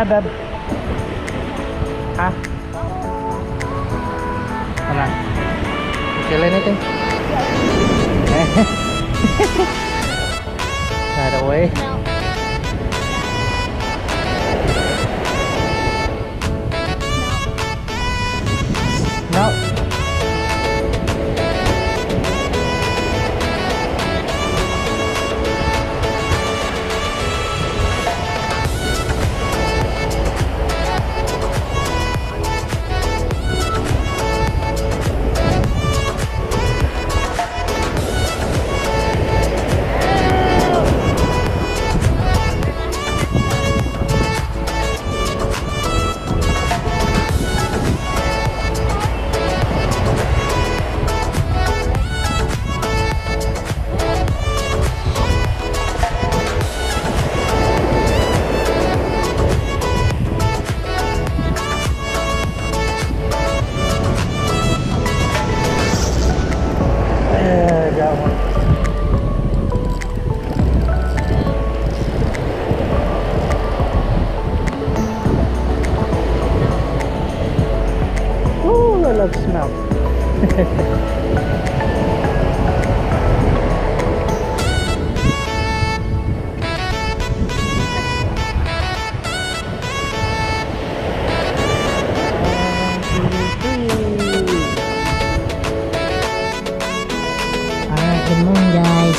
ada ah mana? Kecilin teh. Hehehe ada way good morning guys.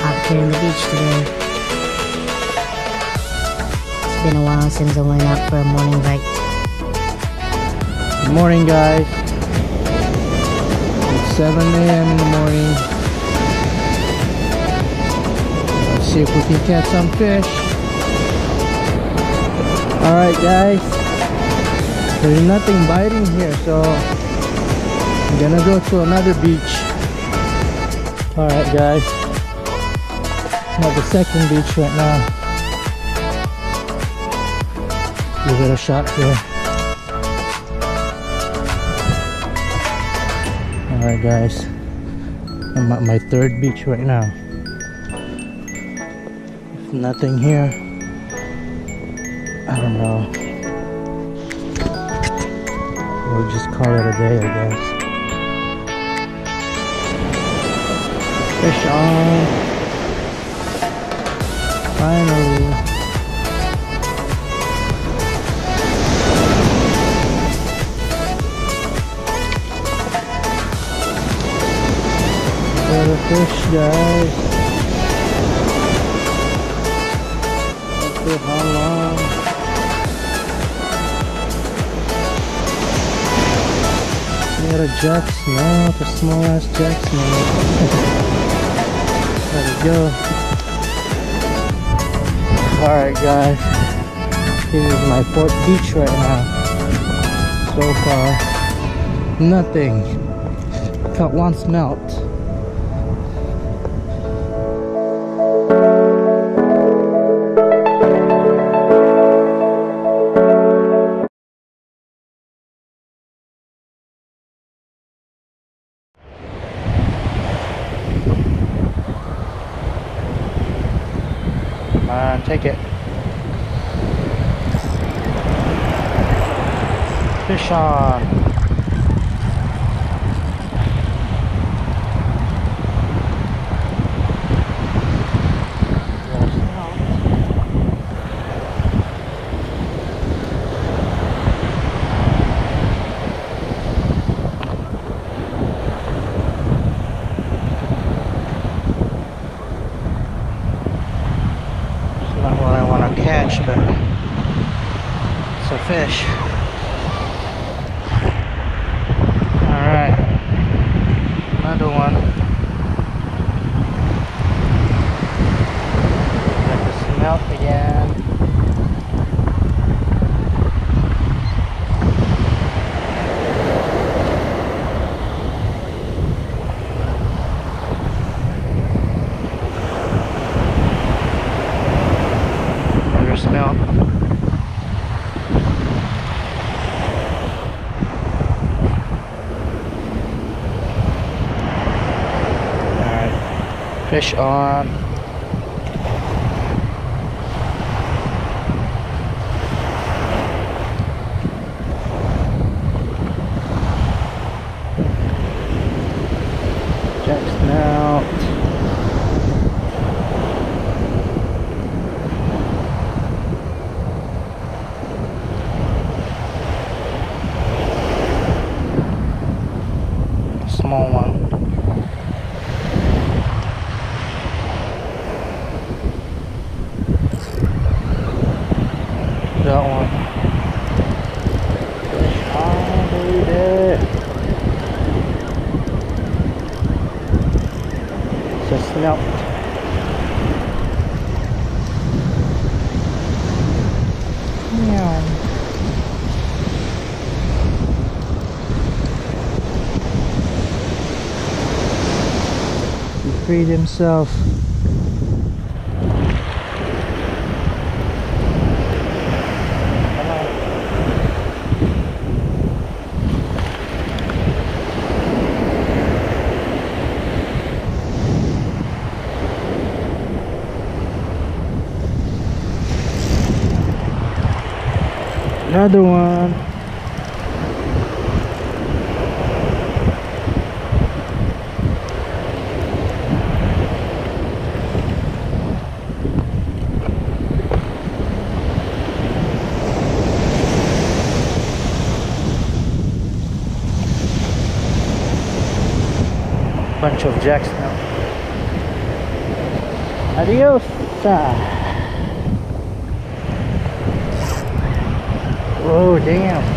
Out here on the beach today. It's been a while since I went out for a morning bike. Good morning, guys. It's 7 a.m. in the morning. Let's see if we can catch some fish. Alright, guys. There's nothing biting here, so I'm gonna go to another beach. Alright, guys. I'm at the second beach right now. Give it a shot here. Alright guys, I'm at my third beach right now. Nothing here, I don't know. We'll just call it a day, I guess. Fish on. Finally. A fish, guys. Not sure how long. We Got a jack snap, a small ass jack snap. There we go. Alright, guys. This is my fourth beach right now. So far, nothing. Caught one smelt. Fish fish on. Jack's out. small one. Snout. Meow. He freed himself. Another one. Bunch of jacks now. Adios. Oh damn.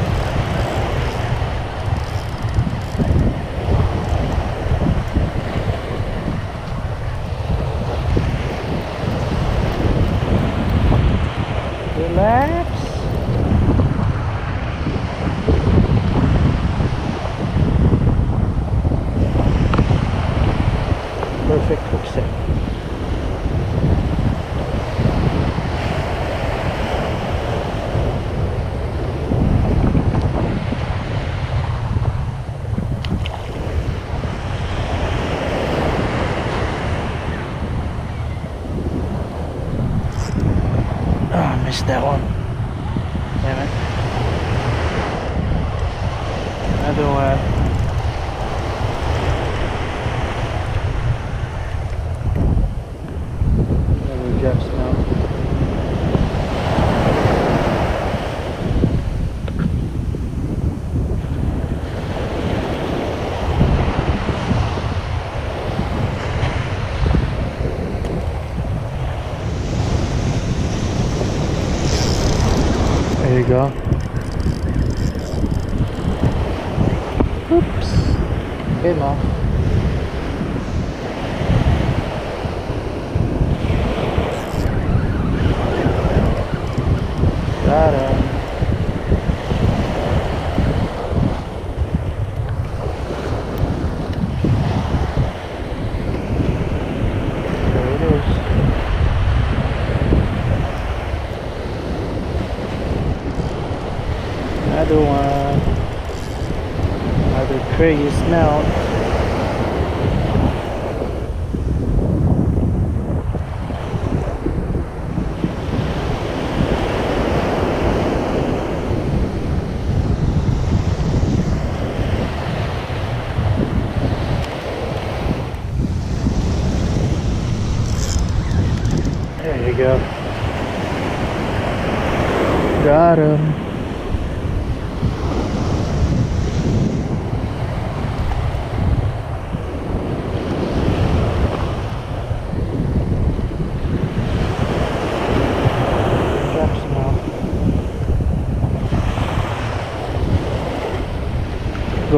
That one. Damn it. Another one. Another There you go. Oops. Okay, Mom. Got him. There it is. Another one. Another crazy snout. There you go. Got him.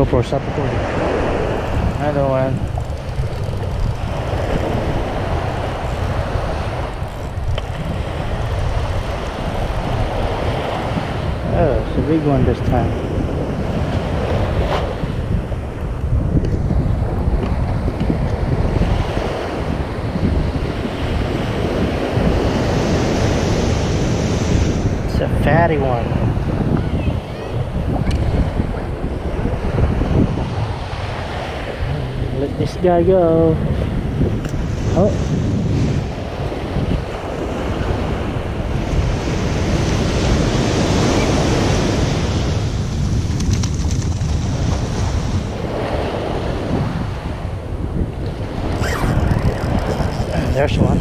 GoPro, stop recording. Another one. Oh, it's a big one this time. It's a fatty one. Let this guy go. Oh. There's one.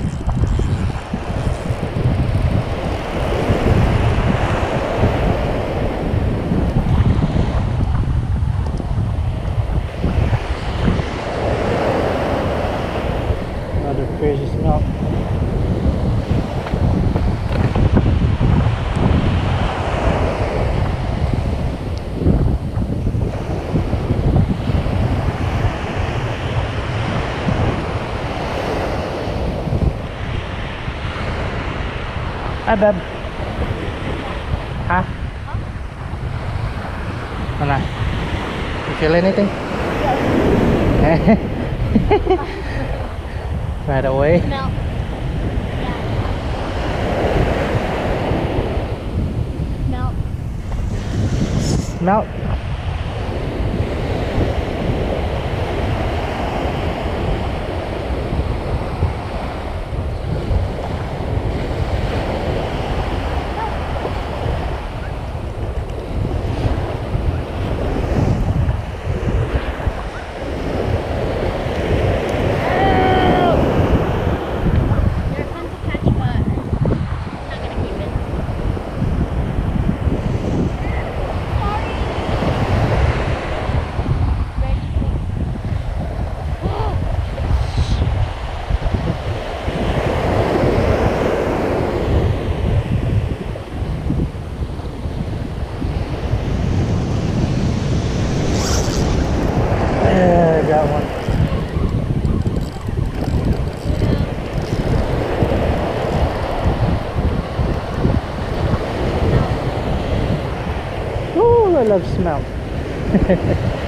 Crazy smell. Hi, Beb. Huh? Mana? You feel anything? right away. Smell. Smell. Smell. They're Yeah, I got one. I love smell.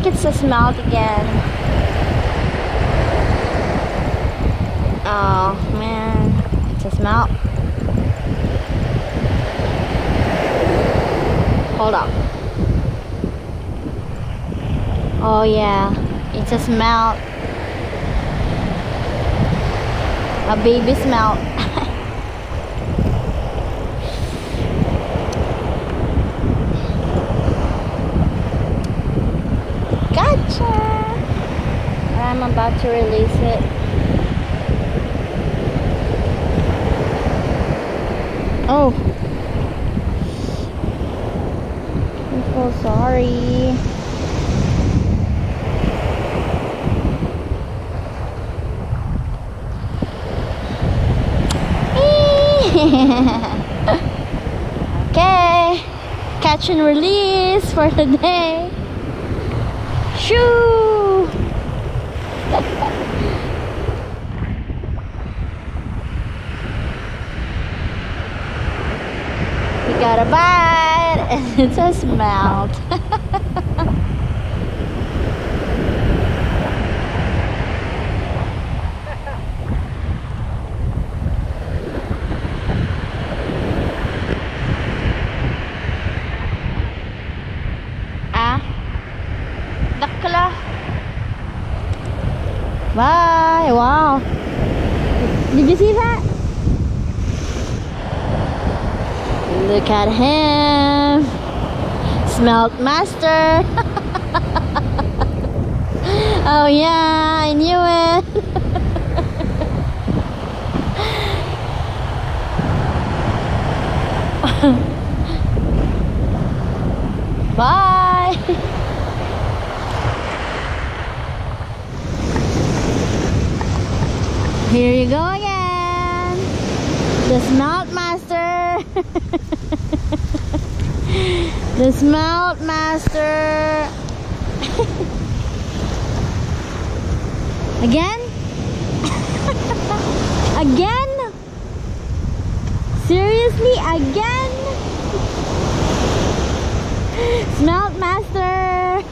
Like it's a smelt again. Oh man, it's a smelt. Hold on. Oh yeah, it's a smelt. A baby smelt. gotcha! I'm about to release it. Oh. I'm so sorry. okay, catch and release for the day. Shoo! we got a bite and it's a smelt. Bye. Wow. Did you see that? Look at him. Smelt master. oh yeah, I knew it. Bye. Here you go again. The smelt master. the smelt master. Again? Again? Seriously? Again? Smelt master!